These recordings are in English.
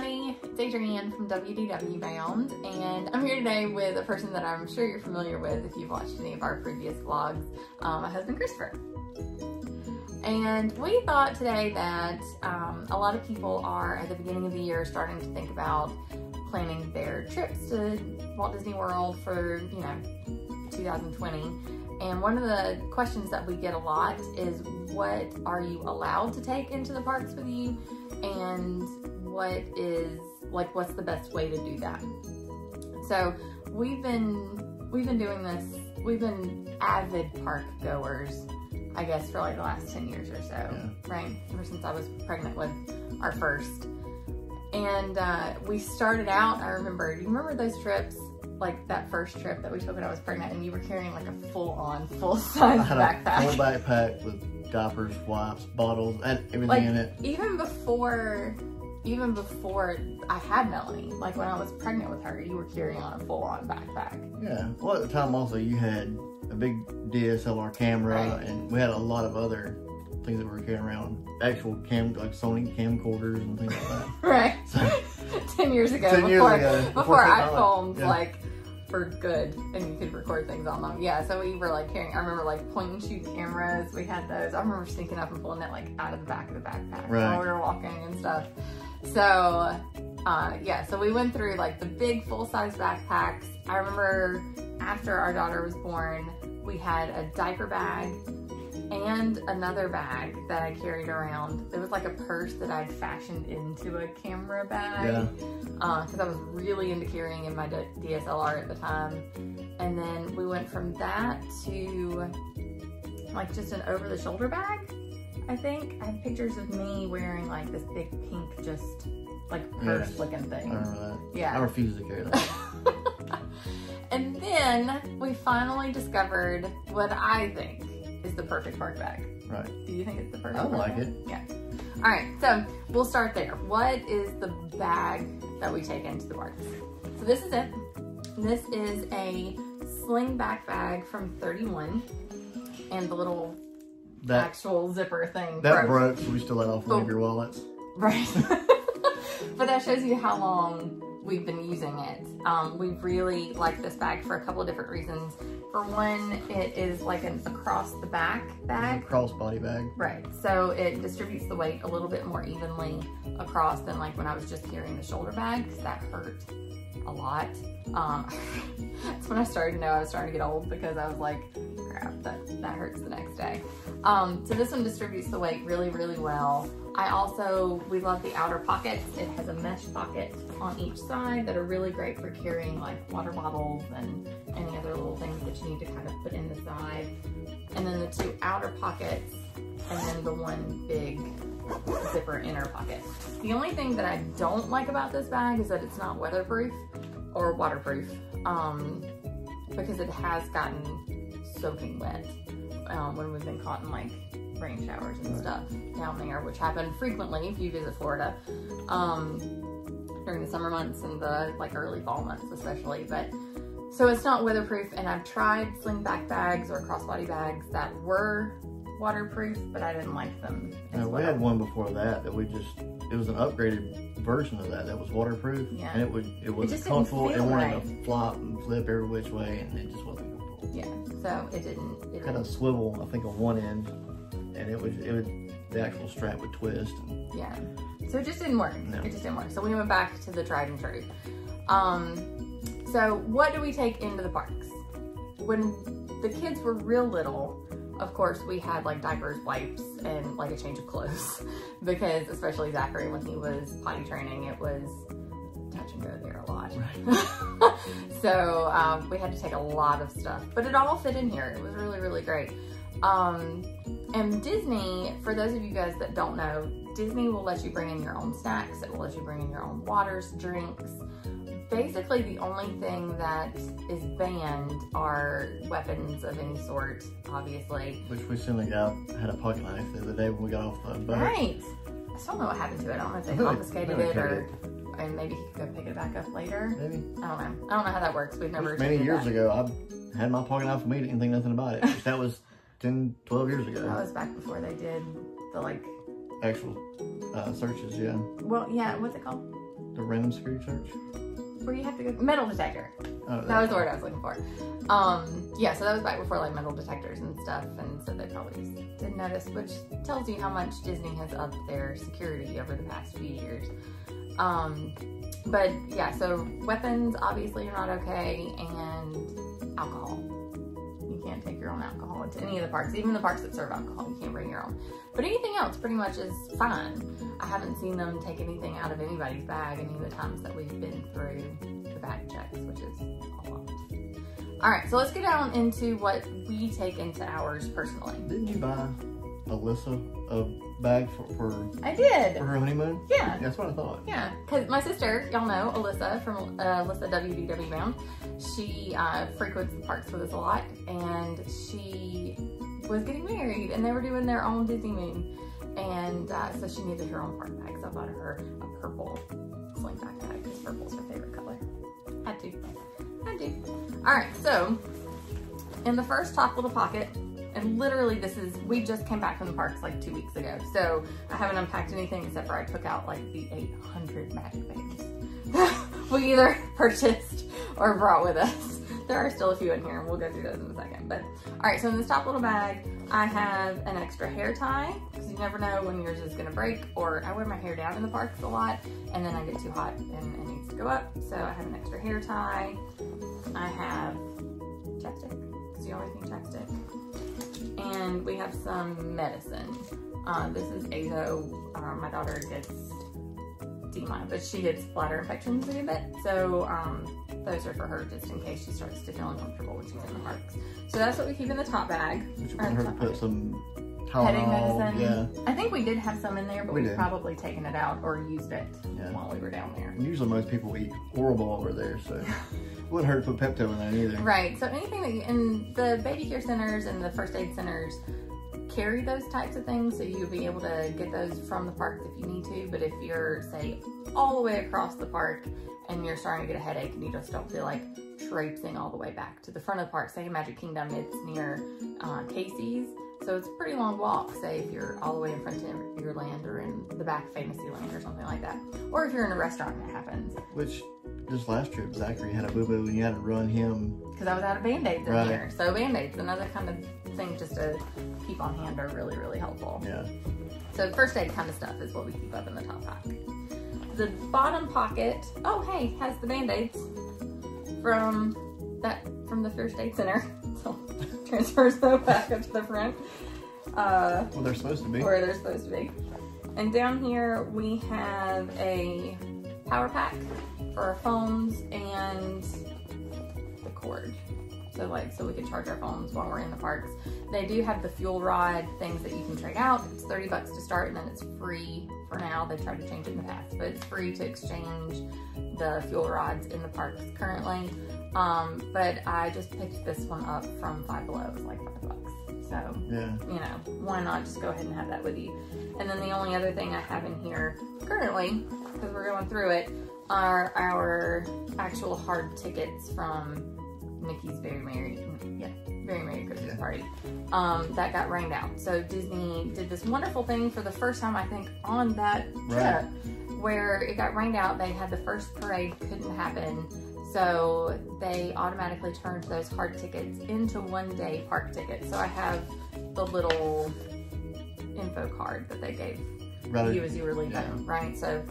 everybody. It's Adrienne from WDW Bound, and I'm here today with a person that I'm sure you're familiar with if you've watched any of our previous vlogs, um, my husband Christopher. And we thought today that um, a lot of people are at the beginning of the year starting to think about planning their trips to Walt Disney World for, you know, 2020. And one of the questions that we get a lot is what are you allowed to take into the parks with you? And what is like what's the best way to do that? So we've been we've been doing this we've been avid park goers i guess for like the last 10 years or so yeah. right? Ever since i was pregnant with our first. And uh, we started out i remember do you remember those trips like that first trip that we took when i was pregnant and you were carrying like a full-on full-size backpack? full backpack with diapers wipes bottles and everything like, in it. even before even before I had Melanie, like when I was pregnant with her, you were carrying on a full on backpack. Yeah. Well, at the time also you had a big DSLR camera right. and we had a lot of other things that we were carrying around. Actual cam, like Sony camcorders and things like that. right. So, 10 years ago. 10 before, years ago. Before, before iPhones, yeah. like, for good and you could record things on them. Yeah, so we were like carrying, I remember like point and shoot cameras. We had those. I remember sneaking up and pulling it like out of the back of the backpack right. while we were walking and stuff. So uh, yeah, so we went through like the big full-size backpacks. I remember after our daughter was born, we had a diaper bag and another bag that I carried around. It was like a purse that I'd fashioned into a camera bag because yeah. uh, I was really into carrying in my DSLR at the time. And then we went from that to like just an over-the-shoulder bag. I think. I have pictures of me wearing like this big pink, just like purse looking thing. I. Yeah. I refuse to carry that. and then we finally discovered what I think is the perfect park bag. Right. Do you think it's the perfect I like it. Yeah. All right, so we'll start there. What is the bag that we take into the parks? So this is it. This is a sling back bag from 31 and the little that actual zipper thing. That broke, so we still let off one of your wallets. Right. but that shows you how long we've been using it. Um, we really like this bag for a couple of different reasons. For one, it is like an across the back bag. Cross body bag. Right. So it distributes the weight a little bit more evenly across than like when I was just carrying the shoulder bag because that hurt a lot. Um, that's when I started to know I was starting to get old because I was like, crap, that, that hurts the next day. Um, so this one distributes the weight really, really well. I also, we love the outer pockets. It has a mesh pocket on each side that are really great for carrying like water bottles and any other little things that you need to kind of put in the side. And then the two outer pockets and then the one big zipper inner pocket. The only thing that I don't like about this bag is that it's not weatherproof or waterproof um, because it has gotten soaking wet um, when we've been caught in like rain showers and stuff down there, which happen frequently if you visit Florida um, during the summer months and the like early fall months especially. But so it's not weatherproof and I've tried sling back bags or crossbody bags that were waterproof, but I didn't like them. No, we had one before that that we just, it was an upgraded version of that that was waterproof. Yeah. And it would, it wasn't it comfortable. It wanted right. to flop and flip every which way and it just wasn't comfortable. Yeah, so it didn't. It kind of swivel, I think, on one end and it would, it would, the actual strap would twist. And, yeah. So it just didn't work. No. It just didn't work. So we went back to the tried and true. Um, so what do we take into the parks? When the kids were real little, of course, we had like diapers, wipes, and like a change of clothes because especially Zachary, when he was potty training, it was touch and go there a lot. Right. so um, we had to take a lot of stuff, but it all fit in here. It was really, really great. Um, and Disney, for those of you guys that don't know, Disney will let you bring in your own snacks. It will let you bring in your own waters, drinks. Basically, the only thing that is banned are weapons of any sort, obviously. Which we the guy had a pocket knife the other day when we got off the boat. Right. I still don't know what happened to it. I don't know if they confiscated it or and maybe he could go pick it back up later. Maybe. I don't know. I don't know how that works. We've never. Many years that. ago, I had my pocket knife with me. Didn't think nothing about it. that was 10, 12 years ago. That was back before they did the like actual uh, searches. Yeah. Well, yeah. What's it called? The random security search? Where you have to go, metal detector. Oh, that was the word I was looking for. Um, yeah, so that was back before like metal detectors and stuff, and so they probably didn't notice, which tells you how much Disney has upped their security over the past few years. Um, but yeah, so weapons obviously are not okay, and alcohol. Can't take your own alcohol into any of the parks, even the parks that serve alcohol, you can't bring your own. But anything else pretty much is fine. I haven't seen them take anything out of anybody's bag any of the times that we've been through the bag checks, which is a lot. All right, so let's get down into what we take into ours personally. Didn't you buy Alyssa a bag for, for I did for her honeymoon? Yeah, that's what I thought. Yeah, because my sister, y'all know Alyssa from uh, Alyssa WDW Bound. She uh, frequents the parks with us a lot, and she was getting married, and they were doing their own Disney moon, and uh, so she needed her own park bag. So I bought her a purple sling backpack because purple's her favorite color. Had to, had to. All right, so in the first top little pocket, and literally this is, we just came back from the parks like two weeks ago. So I haven't unpacked anything except for I took out like the 800 magic bands we either purchased or brought with us. There are still a few in here and we'll go through those in a second. But all right, so in this top little bag, I have an extra hair tie because you never know when yours is gonna break or I wear my hair down in the parks a lot and then I get too hot and it needs to go up. So I have an extra hair tie. I have chapstick because you always need chapstick and we have some medicine. Uh, this is Azo. Uh, my daughter gets DMI, but she gets bladder infections a bit. So um, those are for her just in case she starts to feel uncomfortable when she's in the parks. So that's what we keep in the top bag. Which her to put some Headache medicine. Yeah. I think we did have some in there, but we have probably taken it out or used it yeah. while we were down there. Usually most people eat horrible over there, so wouldn't hurt to put Pepto in that either. Right. So anything that you, and the baby care centers and the first aid centers carry those types of things, so you'll be able to get those from the park if you need to. But if you're say all the way across the park and you're starting to get a headache and you just don't feel like traipsing all the way back to the front of the park, say Magic Kingdom, it's near uh, Casey's so it's a pretty long walk, say if you're all the way in Frontierland or in the back of Fantasyland or something like that. Or if you're in a restaurant and it happens. Which, this last trip, Zachary had a boo-boo and you had to run him. Because I was out of Band-Aids in right. here. So Band-Aids, another kind of thing just to keep on hand are really, really helpful. Yeah. So first aid kind of stuff is what we keep up in the top pack. The bottom pocket, oh hey, has the Band-Aids from that from the first aid center. So transfers them back up to the front. Uh, well, they're supposed to be. Where they're supposed to be. And down here we have a power pack for our phones and the cord. So like, so we can charge our phones while we're in the parks. They do have the fuel rod things that you can trade out. It's 30 bucks to start and then it's free for now. They've tried to change it in the past, but it's free to exchange the fuel rods in the parks currently. Um, but I just picked this one up from Five Below. It's like five bucks. So, yeah. you know, why not just go ahead and have that with you? And then the only other thing I have in here currently, because we're going through it, are our actual hard tickets from Mickey's Very Merry, yeah, Very Merry Christmas yeah. Party. Um, that got rained out. So Disney did this wonderful thing for the first time, I think, on that trip, right. where it got rained out. They had the first parade couldn't happen so they automatically turned those hard tickets into one day park tickets. So I have the little info card that they gave Rather, you as you were leaving, yeah. right? So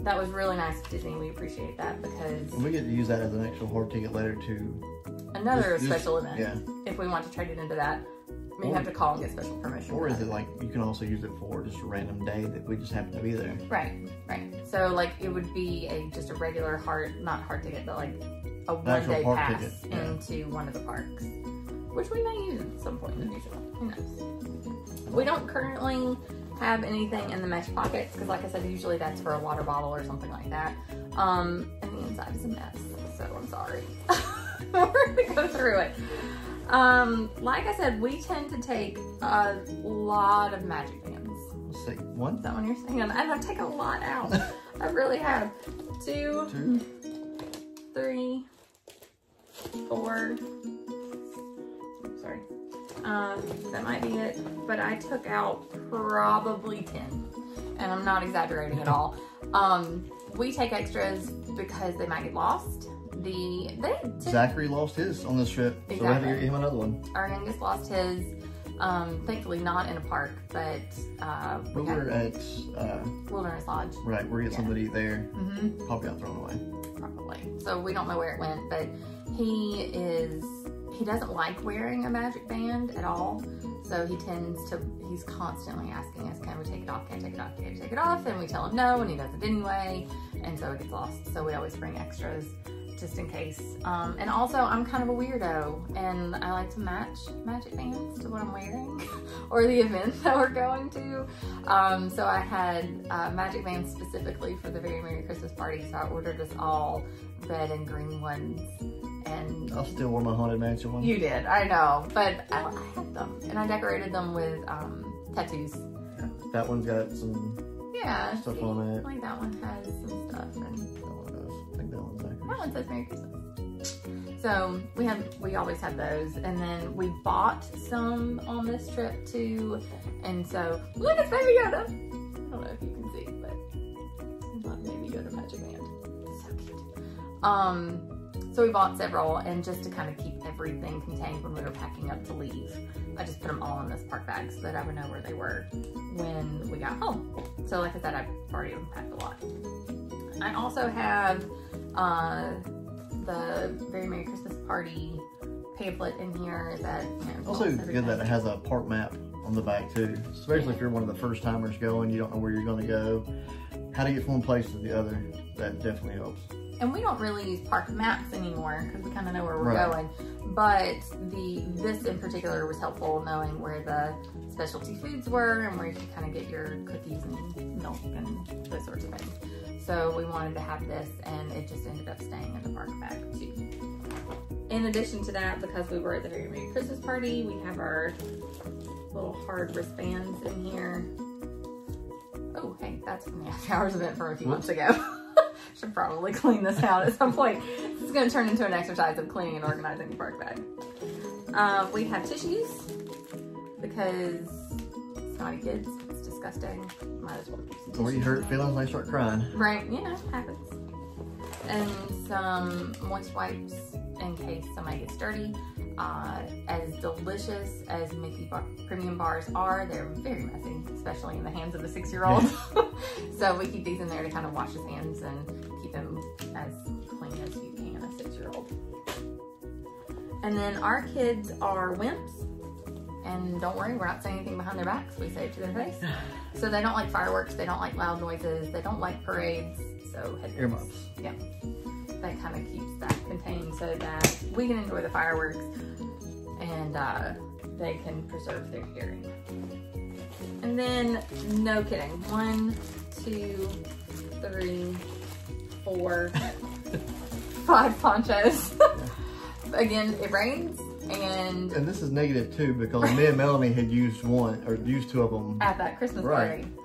that was really nice of Disney. We appreciate that because we get to use that as an actual hard ticket later to another just, special just, event. Yeah. If we want to trade it into that. We have to call and get special permission. Or is it like you can also use it for just a random day that we just happen to be there? Right, right. So like it would be a just a regular hard, not hard ticket, but like a one day pass ticket. into yeah. one of the parks, which we may use at some point in the future. Who knows? We don't currently have anything in the mesh pockets because like I said, usually that's for a water bottle or something like that. Um, and the inside is a mess, so I'm sorry. We're gonna go through it. Um, like I said, we tend to take a lot of magic bands. Let's see, one? Is that one you're saying? And I've taken a lot out. I really have. Two, Two, three, four. Sorry. Um, that might be it. But I took out probably 10. and I'm not exaggerating at all. Um, we take extras because they might get lost. The they Zachary lost his on this trip, exactly. so we had to get him another one. Our youngest lost his. Um, thankfully not in a park, but uh, we, we were at uh, Wilderness Lodge. Right, we're getting yeah. eat there. Mm-hmm. Probably got thrown away. Probably. So we don't know where it went, but he is he doesn't like wearing a magic band at all. So he tends to, he's constantly asking us, can we take it off? Can I take it off? Can I take it off? And we tell him no, and he does it anyway. And so it gets lost. So we always bring extras just in case. Um, and also, I'm kind of a weirdo, and I like to match magic bands to what I'm wearing or the event that we're going to. Um, so I had uh, magic bands specifically for the Very Merry Christmas Party, so I ordered us all red and green ones and I'll still wear my haunted mansion one. You did, I know, but I, I had them and I decorated them with um, tattoos. Yeah, that one's got some yeah stuff see, on it. Like that one has some stuff. And that one says Merry Christmas. So we have we always have those, and then we bought some on this trip too. And so look, it's Baby Yoda. I don't know if you can see, but I love Baby Yoda Magic Band. So cute. Um, so we bought several and just to kind of keep everything contained when we were packing up to leave, I just put them all in this park bag so that I would know where they were when we got home. So like I said, I've already unpacked a lot. I also have uh, the Very Merry Christmas Party pamphlet in here that, Also good that it has a park map on the back too, especially yeah. if you're one of the first timers going, you don't know where you're going to go, how to get from one place to the other, that definitely helps and we don't really use park maps anymore because we kind of know where we're right. going. But the this in particular was helpful knowing where the specialty foods were and where you could kind of get your cookies and milk and those sorts of things. So we wanted to have this and it just ended up staying in the park bag too. In addition to that, because we were at the Very Merry Christmas party, we have our little hard wristbands in here. Oh, hey, that's from the after hours event from a few months ago. Should probably clean this out at some point. This is gonna turn into an exercise of cleaning and organizing the park bag. Uh, we have tissues because snotty kids, it's disgusting. Might as well Or you hurt feelings they start crying. Right, yeah, happens. And some moist wipes in case somebody gets dirty. Uh, as delicious as Mickey bar premium bars are, they're very messy, especially in the hands of a six-year-old. so we keep these in there to kind of wash his hands and keep him as clean as you can, a six-year-old. And then our kids are wimps. And don't worry, we're not saying anything behind their backs. We say it to their face. So they don't like fireworks. They don't like loud noises. They don't like parades. So head earmuffs. Yeah that kind of keeps that contained so that we can enjoy the fireworks and uh, they can preserve their hearing. And then, no kidding, one, two, three, four, five ponchos. Again, it rains and... And this is negative too because me and Melanie had used one, or used two of them. At that Christmas right. party.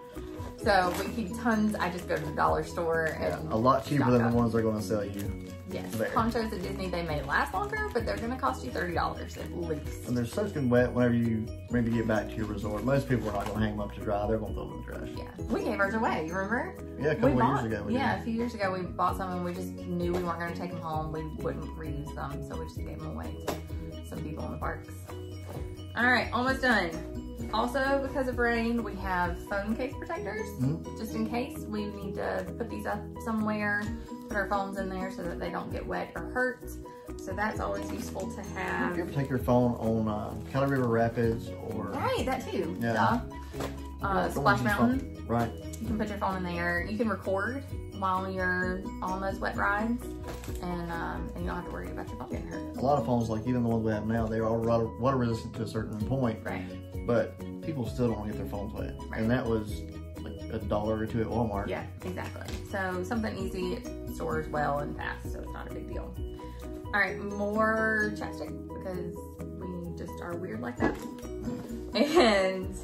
So we keep tons. I just go to the dollar store and yeah, a lot cheaper than up. the ones they're going to sell you. Yes, there. ponchos at Disney they may last longer, but they're going to cost you thirty dollars at least. And they're soaking wet whenever you maybe get back to your resort. Most people are not going to hang them up to dry. They're going to throw them in the trash. Yeah, we gave ours away. You remember? Yeah, a couple bought, years ago. yeah, did. a few years ago we bought some and we just knew we weren't going to take them home. We wouldn't reuse them, so we just gave them away to some people in the parks. All right, almost done. Also, because of rain, we have phone case protectors, mm -hmm. just in case we need to put these up somewhere, put our phones in there so that they don't get wet or hurt. So that's always useful to have. If you ever take your phone on uh, Kali River Rapids or... Right, that too. Yeah. Uh, Splash Mountain. Right. You can put your phone in there. You can record while you're on those wet rides and, um, and you don't have to worry about your phone getting hurt. A lot of phones, like even the ones we have now, they are water resistant to a certain point. Right. But people still don't get their phones wet. Right. And that was like a dollar or two at Walmart. Yeah, exactly. So something easy, stores well and fast, so it's not a big deal. All right, more chapstick because we just are weird like that. And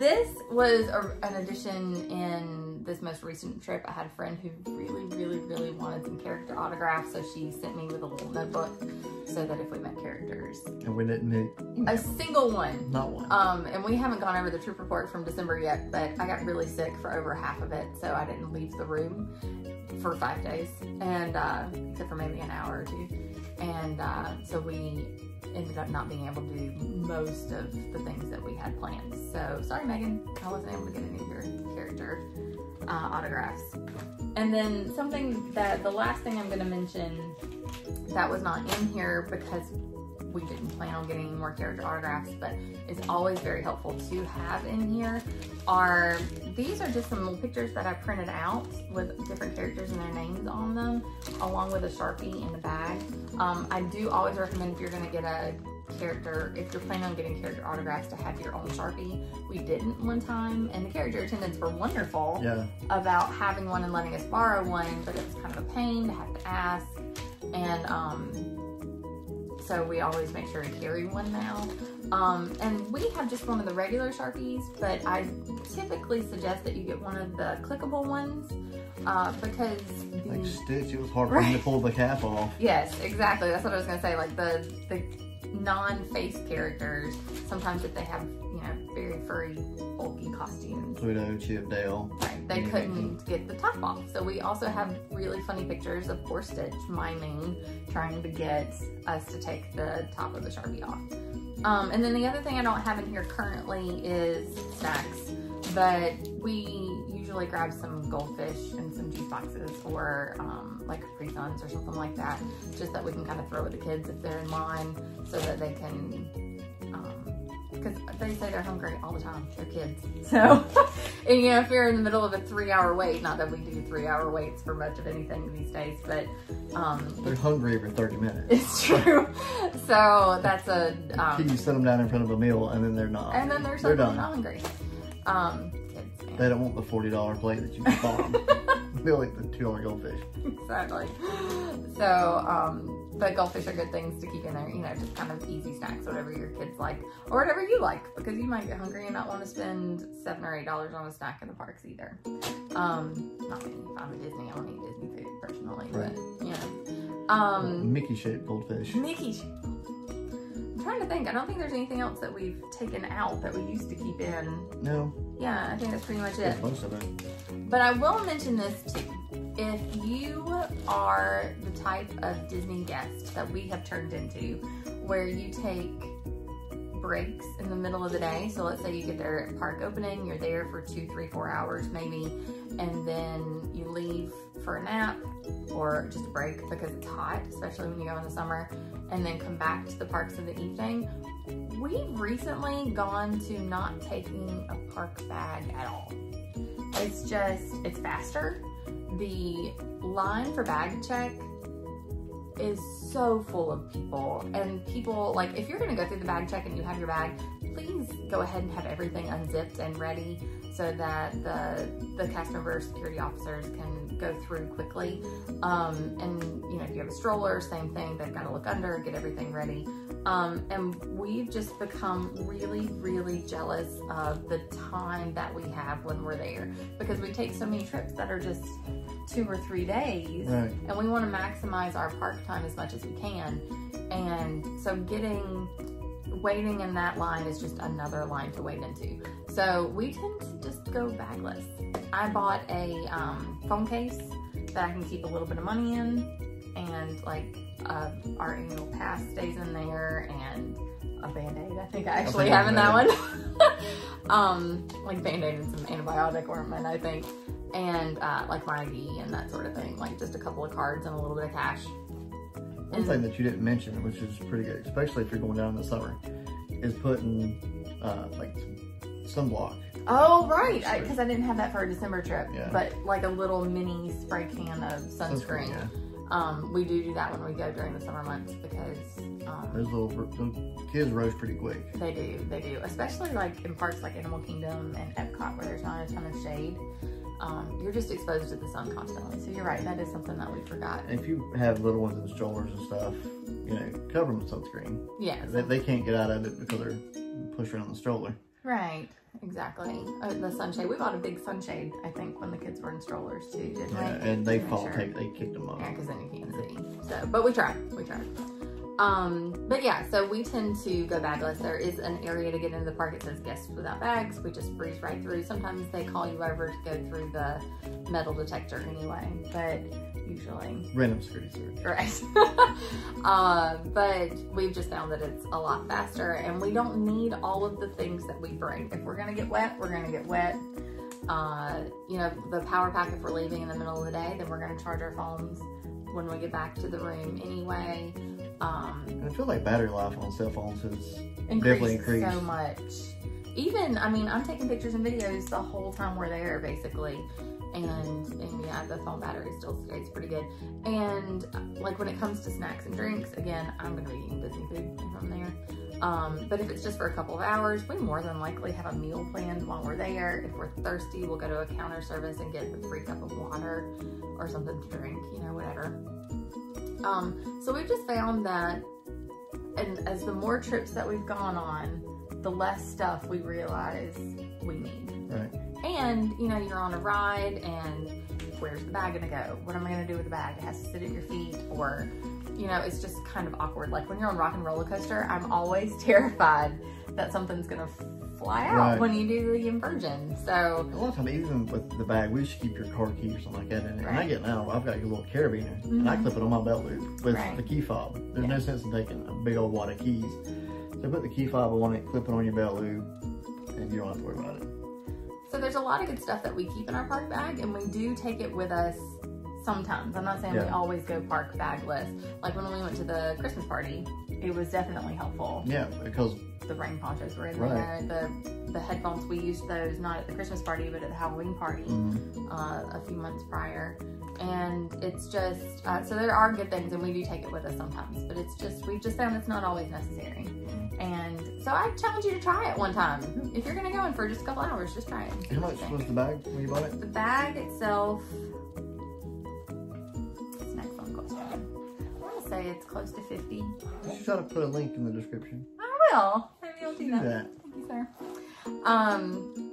this was a, an addition in this most recent trip, I had a friend who really, really, really wanted some character autographs, so she sent me with a little notebook so that if we met characters. And we didn't meet a single one. Not one. Um, and we haven't gone over the troop report from December yet, but I got really sick for over half of it, so I didn't leave the room for five days, and uh, except for maybe an hour or two. And uh, so we ended up not being able to do most of the things that we had planned. So sorry, Megan, I wasn't able to get any of your character uh, autographs. And then something that the last thing I'm going to mention that was not in here because we didn't plan on getting any more character autographs, but it's always very helpful to have in here are, these are just some little pictures that I printed out with different characters and their names on them, along with a Sharpie in the bag. Um, I do always recommend if you're gonna get a character, if you're planning on getting character autographs to have your own Sharpie. We didn't one time, and the character attendants were wonderful yeah. about having one and letting us borrow one, but it was kind of a pain to have to ask. And um, so we always make sure to carry one now. Um, and we have just one of the regular Sharpies, but I typically suggest that you get one of the clickable ones uh, because... Like Stitch, it was hard for me to pull the cap off. Yes, exactly. That's what I was going to say. Like the, the non-face characters, sometimes if they have, you know, very furry, bulky costumes. Pluto, Chip, Dale. Right, they couldn't get the top off. So we also have really funny pictures of poor Stitch miming, trying to get us to take the top of the Sharpie off. Um, and then the other thing I don't have in here currently is snacks, but we usually grab some goldfish and some juice boxes or um, like Capri Suns or something like that, just that we can kind of throw at the kids if they're in line so that they can, because they say they're hungry all the time, they're kids. So, and you know, if you're in the middle of a three hour wait, not that we do three hour waits for much of anything these days, but um, they're hungry every 30 minutes. It's true. so that's a, um, you set them down in front of a meal and then they're not. And then they're, they're done. not hungry. Um, kids, they don't want the $40 plate that you bought them. they like the $2 goldfish. Exactly. So, um, but goldfish are good things to keep in there, you know, just kind of easy snacks, whatever your kids like, or whatever you like, because you might get hungry and not want to spend seven or eight dollars on a snack in the parks either. Um, not me. If I'm at Disney, I don't eat Disney food personally, right. but you know. Um, Mickey shaped goldfish. Mickey I'm trying to think. I don't think there's anything else that we've taken out that we used to keep in. No. Yeah, I think that's pretty much it. most of it. But I will mention this too. If you are the type of Disney guest that we have turned into, where you take breaks in the middle of the day. So let's say you get there at park opening, you're there for two, three, four hours maybe, and then you leave for a nap or just a break because it's hot, especially when you go in the summer, and then come back to the parks in the evening. We've recently gone to not taking a park bag at all. It's just, it's faster. The line for bag check is so full of people. And people like if you're gonna go through the bag check and you have your bag please go ahead and have everything unzipped and ready so that the the cast member security officers can go through quickly. Um, and you know if you have a stroller same thing they've got to look under get everything ready um, and we've just become really really jealous of the time that we have when we're there. Because we take so many trips that are just two or three days right. and we want to maximize our park time as much as we can. And so getting waiting in that line is just another line to wait into. So we tend to just go bagless. I bought a um, phone case that i can keep a little bit of money in and like uh, our annual pass stays in there and a band-aid i think i actually have in that one um like band-aid and some antibiotic ointment i think and uh, like my ID and that sort of thing, like just a couple of cards and a little bit of cash. One thing that you didn't mention, which is pretty good, especially if you're going down in the summer, is putting uh, like sunblock. Oh, right, because I, I, didn't have that for a December trip, yeah. but like a little mini spray can of sunscreen. sunscreen yeah. Um, we do do that when we go during the summer months because um, those little those kids roast pretty quick. They do, they do, especially like in parks like Animal Kingdom and Epcot where there's not a ton of shade um, you're just exposed to the sun constantly. So you're right, that is something that we forgot. if you have little ones in strollers and stuff, you know, cover them with sunscreen. Yeah. They, they can't get out of it because they're pushing on the stroller. Right. Exactly. Uh, the sunshade. We bought a big sunshade, I think, when the kids were in strollers too, didn't yeah, we? and they fall sure. take, they kicked them off. Yeah, because then you can't see. So, but we try. We try. Um, but yeah, so we tend to go bagless. There is an area to get into the park. It says guests without bags. We just breeze right through. Sometimes they call you over to go through the metal detector anyway, but usually. Random security search. Right. uh, but we've just found that it's a lot faster and we don't need all of the things that we bring. If we're gonna get wet, we're gonna get wet. Uh, you know, the power pack, if we're leaving in the middle of the day, then we're gonna charge our phones when we get back to the room anyway. Um, I feel like battery life on cell phones has increased definitely increased so much. Even, I mean, I'm taking pictures and videos the whole time we're there, basically. And, and yeah, the phone battery still stays pretty good. And like when it comes to snacks and drinks, again, I'm gonna be eating Disney food from there. Um, but if it's just for a couple of hours, we more than likely have a meal planned while we're there. If we're thirsty, we'll go to a counter service and get a free cup of water or something to drink, you know, whatever. Um, so we've just found that, and as the more trips that we've gone on, the less stuff we realize we need. Right. And, you know, you're on a ride and where's the bag gonna go? What am I gonna do with the bag? It has to sit at your feet or, you know, it's just kind of awkward. Like when you're on Rock and Roller Coaster, I'm always terrified that something's gonna fly out right. when you do the inversion. So a lot of times, even with the bag, we just keep your car key or something like that in it. Right. And I get now, I've got a little carabiner, mm -hmm. and I mm-hmm. clip it on my belt loop with right. the key fob. There's yeah. no sense in taking a big old wad of keys. So put the key fob on it, clip it on your belt loop, and you don't have to worry about it. So there's a lot of good stuff that we keep in our park bag, and we do take it with us sometimes. I'm not saying yeah. we always go park bagless. Like when we went to the Christmas party, it was definitely helpful. Yeah, because the rain ponchos were in right. there. The the headphones we used those not at the Christmas party but at the Halloween party mm. uh, a few months prior. And it's just uh, so there are good things, and we do take it with us sometimes. But it's just we've just found it's not always necessary. Mm-hmm. And so I challenge you to try it one time. If you're gonna go in for just a couple hours, just try it. How much was the bag when you bought it? The bag itself. Say it's close to 50. You should try to put a link in the description. I will. Maybe I'll do that. Yeah. Thank you, sir. Um,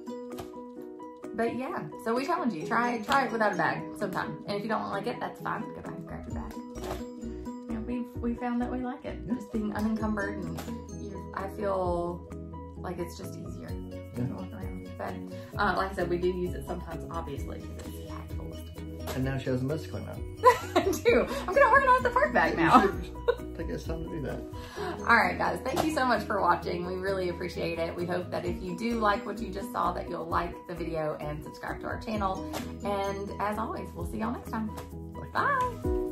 but yeah, so we challenge you. Try try it without a bag sometime. And if you don't like it, that's fine. Go back and grab your bag. yeah, we've we found that we like it. Just being unencumbered and you, I feel like it's just easier yeah. to walk around. But uh, like I said, we do use it sometimes, obviously, because it's And now she has a mess to clean. I do. I'm gonna organize the park bag now. take us time to do that. All right, guys. Thank you so much for watching. We really appreciate it. We hope that if you do like what you just saw, that you'll like the video and subscribe to our channel. And as always, we'll see y'all next time. Bye. Bye.